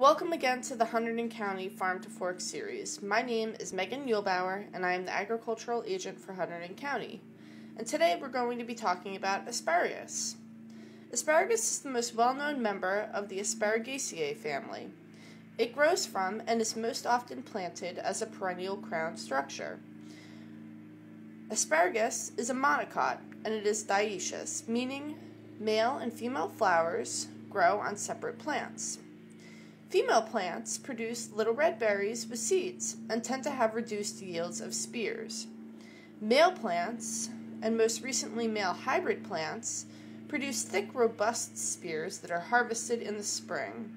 Welcome again to the Hunterdon County Farm to Fork series. My name is Megan Muehlbauer, and I am the agricultural agent for Hunterdon County. And today we're going to be talking about asparagus. Asparagus is the most well known member of the Asparagaceae family. It grows from and is most often planted as a perennial crown structure. Asparagus is a monocot and it is dioecious, meaning male and female flowers grow on separate plants. Female plants produce little red berries with seeds and tend to have reduced yields of spears. Male plants, and most recently male hybrid plants, produce thick, robust spears that are harvested in the spring.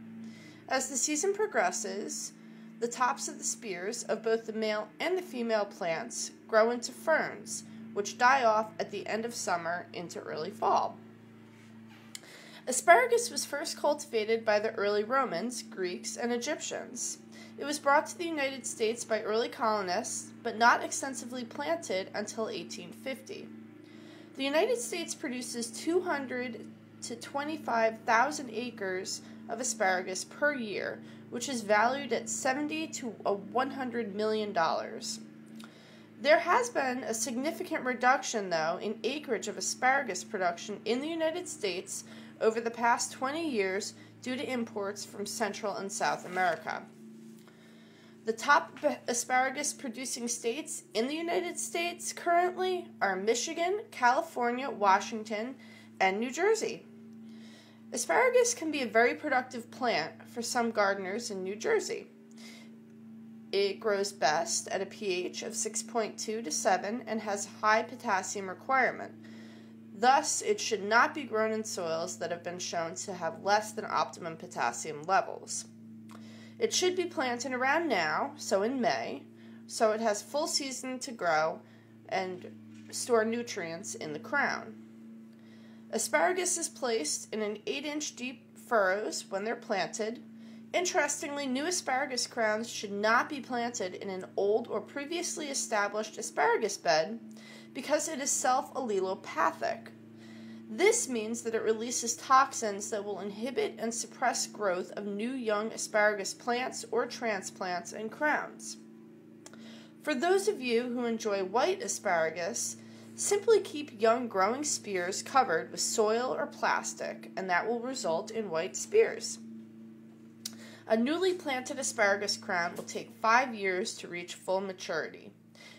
As the season progresses, the tops of the spears of both the male and the female plants grow into ferns, which die off at the end of summer into early fall. Asparagus was first cultivated by the early Romans, Greeks, and Egyptians. It was brought to the United States by early colonists, but not extensively planted until 1850. The United States produces 200 to 25,000 acres of asparagus per year, which is valued at 70 to 100 million dollars. There has been a significant reduction, though, in acreage of asparagus production in the United States over the past 20 years due to imports from Central and South America. The top asparagus producing states in the United States currently are Michigan, California, Washington, and New Jersey. Asparagus can be a very productive plant for some gardeners in New Jersey. It grows best at a pH of 6.2 to 7 and has high potassium requirement. Thus, it should not be grown in soils that have been shown to have less than optimum potassium levels. It should be planted around now, so in May, so it has full season to grow and store nutrients in the crown. Asparagus is placed in an 8 inch deep furrows when they're planted. Interestingly, new asparagus crowns should not be planted in an old or previously established asparagus bed because it is self allelopathic. This means that it releases toxins that will inhibit and suppress growth of new young asparagus plants or transplants and crowns. For those of you who enjoy white asparagus, simply keep young growing spears covered with soil or plastic, and that will result in white spears. A newly planted asparagus crown will take five years to reach full maturity.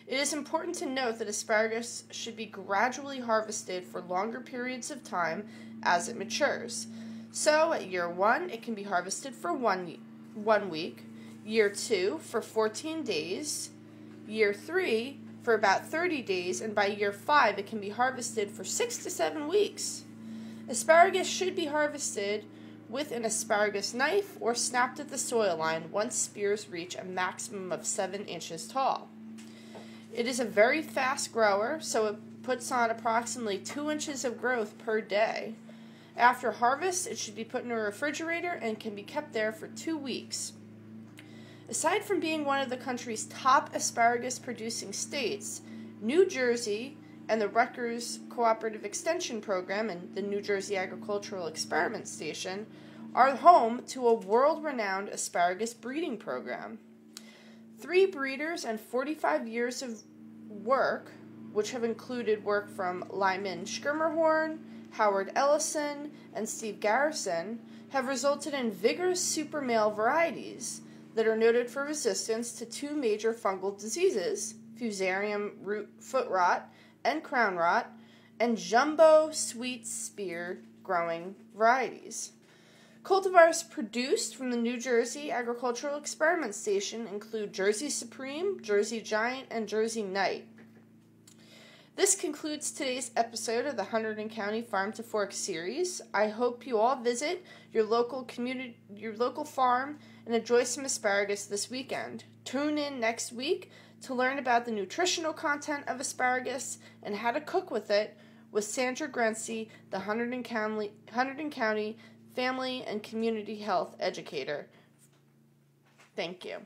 It is important to note that asparagus should be gradually harvested for longer periods of time as it matures. So, at year one, it can be harvested for one, one week, year two, for 14 days, year three, for about 30 days, and by year five, it can be harvested for six to seven weeks. Asparagus should be harvested with an asparagus knife or snapped at the soil line once spears reach a maximum of 7 inches tall. It is a very fast grower, so it puts on approximately 2 inches of growth per day. After harvest, it should be put in a refrigerator and can be kept there for two weeks. Aside from being one of the country's top asparagus producing states, New Jersey and the Rutgers Cooperative Extension Program and the New Jersey Agricultural Experiment Station are home to a world renowned asparagus breeding program. Three breeders and 45 years of work, which have included work from Lyman Schermerhorn, Howard Ellison, and Steve Garrison, have resulted in vigorous super male varieties that are noted for resistance to two major fungal diseases fusarium root foot rot and crown rot, and jumbo sweet spear growing varieties. Cultivars produced from the New Jersey Agricultural Experiment Station include Jersey Supreme, Jersey Giant, and Jersey Knight. This concludes today's episode of the Hunterdon County Farm to Fork series. I hope you all visit your local community, your local farm, and enjoy some asparagus this weekend. Tune in next week to learn about the nutritional content of asparagus and how to cook with it with Sandra Grency, the Hunterdon County, Hunterdon County family and community health educator. Thank you.